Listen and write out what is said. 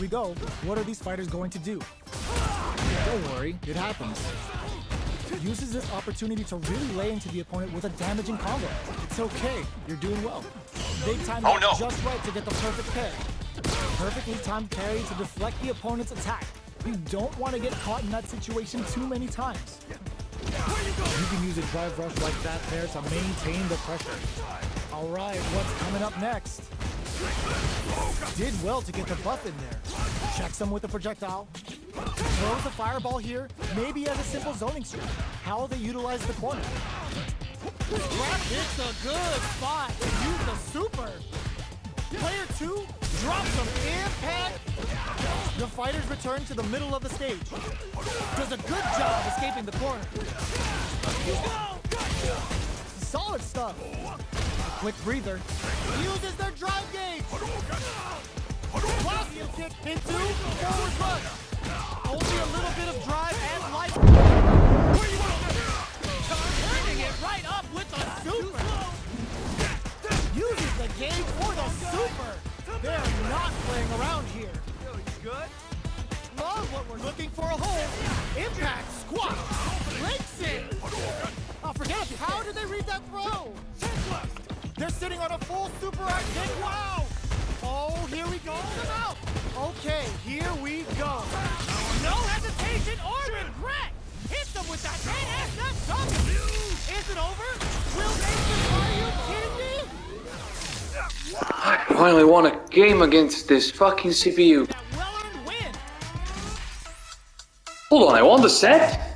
we go. What are these fighters going to do? Don't worry, it happens. Uses this opportunity to really lay into the opponent with a damaging combo. It's okay, you're doing well. Big time Oh, no. just right to get the perfect parry. Perfectly timed parry to deflect the opponent's attack. You don't want to get caught in that situation too many times. You can use a drive rush like that there to maintain the pressure. All right, what's coming up next? Did well to get the buff in there. Checks him with a projectile. Throws a fireball here, maybe as a simple zoning strat. How they utilize the corner. Scrap hits a good spot to use the super. Player two drops some impact. The fighters return to the middle of the stage. Does a good job escaping the corner. Solid stuff. A quick breather. Uses their drive gauge. Blast kick into forward punch. Only a little bit of drive and life. Turning it right up with the super. Uses the gauge for the super. They're not playing around here. Good? Love what we're looking for a hole. Impact squat. Breaks it. Oh, forget. How did they read that throw? They're sitting on a full super art kick. Wow. Oh, here we go. Okay, here we go. No hesitation or regret. Hit them with that ASF jump. Is it over? Will Nathan, are you kidding me? I finally won a game against this fucking CPU. That well-earned win. Hold on, I won the set?